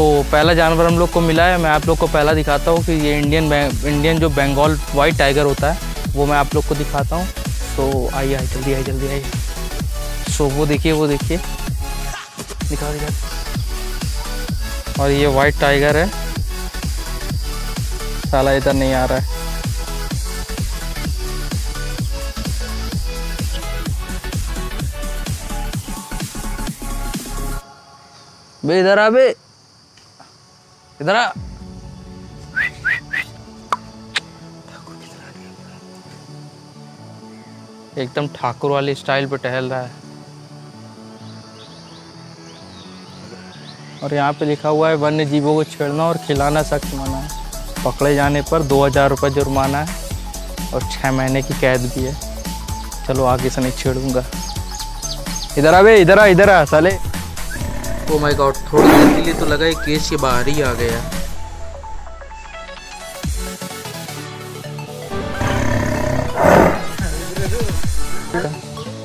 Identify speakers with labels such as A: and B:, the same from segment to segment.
A: so, पहला जानवर हम लोग को मिला है मैं आप लोग को पहला दिखाता हूँ कि ये इंडियन इंडियन जो बंगाल वाइट टाइगर होता है वो मैं आप लोग को दिखाता हूँ। तो आइए आइए जल्दी आइए जल्दी आइए। सो वो देखिए वो देखिए। दिखा दिखा और ये वाइट टाइगर है। साला इधर नहीं आ रहा है। बे इधर आ बे। इधर आ। एकदम ठाकुर वाली स्टाइल पे टहल रहा है। और यहाँ पे लिखा हुआ है, वन्य जीवों को छेड़ना और खिलाना सख्त मना। है पकड़े जाने पर दो हज़ार रुपये जुर्माना है और छः महीने की कैद भी है। चलो आगे से नहीं छेड़ूँगा। इधर आ बे, इधर आ इधर आ, साले। ओ माय गॉड थोड़ी देर के लिए तो लगा केस के बाहर ही आ गया।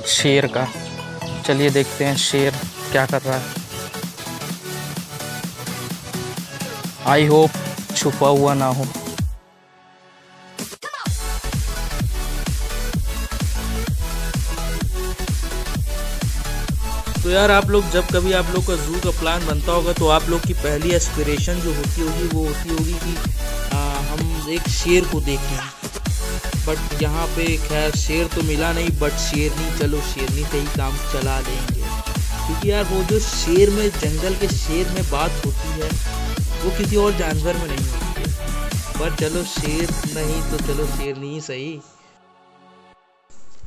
A: शेर का। चलिए देखते हैं शेर क्या कर रहा है। आई होप छुपा हुआ ना हो। तो यार आप लोग जब कभी आप लोग का जू का प्लान बनता होगा तो आप लोग की पहली एस्पिरेशन जो होती होगी वो होती होगी कि आ, हम एक शेर को देखें। बट यहाँ पे खैर शेर तो मिला नहीं बट शेरनी चलो शेरनी से ही काम चला लेंगे। क्योंकि यार वो जो शेर में जंगल के शेर में बात होती है वो किसी और जानवर में नहीं होती है। पर चलो शेर नहीं तो चलो शेरनी ही सही।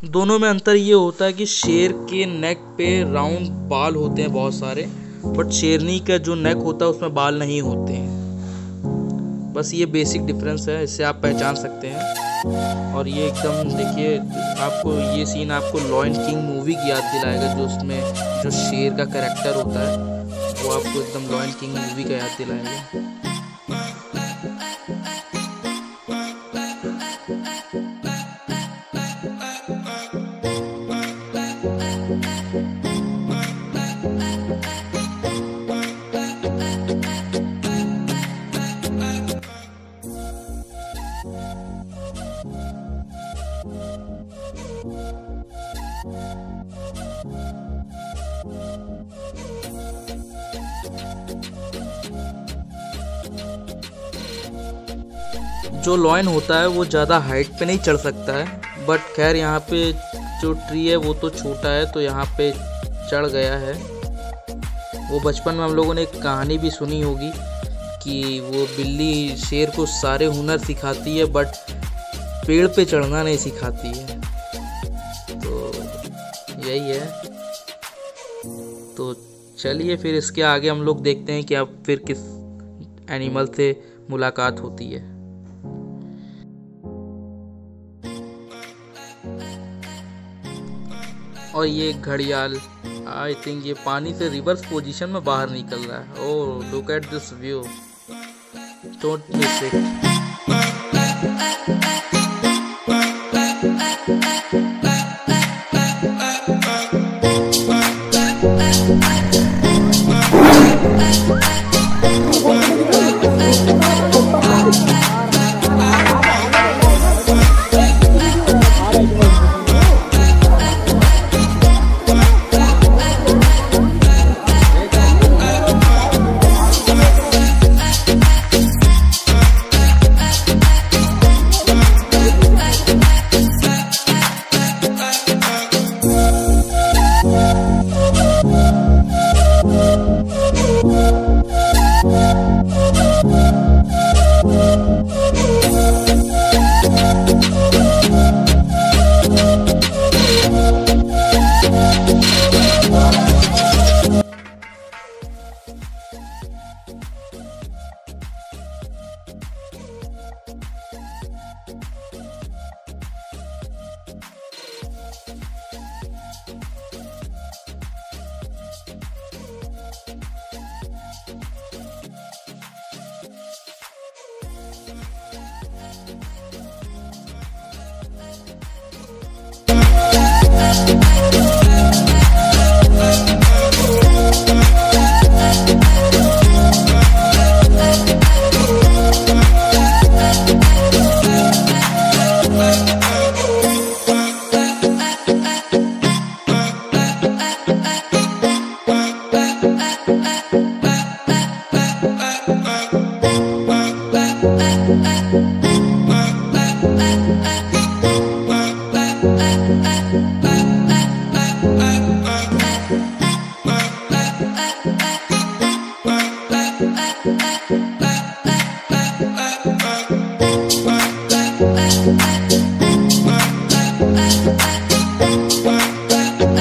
A: दोनों में अंतर ये होता है कि शेर के नेक पे राउंड बाल होते हैं बहुत सारे बट शेरनी का जो नेक होता है उसमें बाल नहीं होते हैं। बस ये बेसिक डिफरेंस है इससे आप पहचान सकते हैं। और ये एकदम देखिए, आपको ये सीन आपको लॉयन किंग मूवी की याद दिलाएगा, जो उसमें जो शेर का करेक्टर होता है, वो आपको एकदम लॉयन किंग मूवी का याद दिलाएगा। जो लॉइन होता है, वो ज़्यादा हाइट पे नहीं चढ़ सकता है बट खैर यहाँ पे जो ट्री है, वो तो छोटा है तो यहाँ पे चढ़ गया है। वो बचपन में हम लोगों ने एक कहानी भी सुनी होगी कि वो बिल्ली शेर को सारे हुनर सिखाती है बट पेड़ पे चढ़ना नहीं सिखाती है। यही है। तो चलिए फिर इसके आगे हम लोग देखते हैं कि अब फिर किस एनिमल से मुलाकात होती है। और ये घड़ियाल आई थिंक ये पानी से रिवर्स पोजीशन में बाहर निकल रहा है। ओह look at this view don't miss it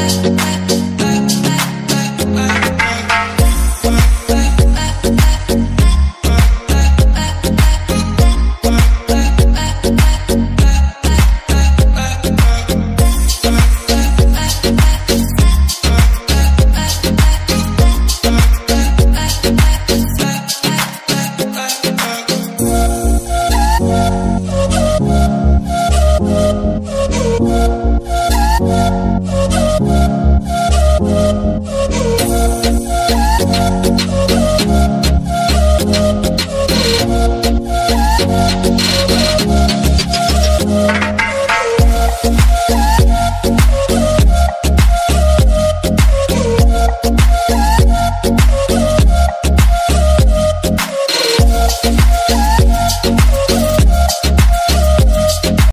A: Bye.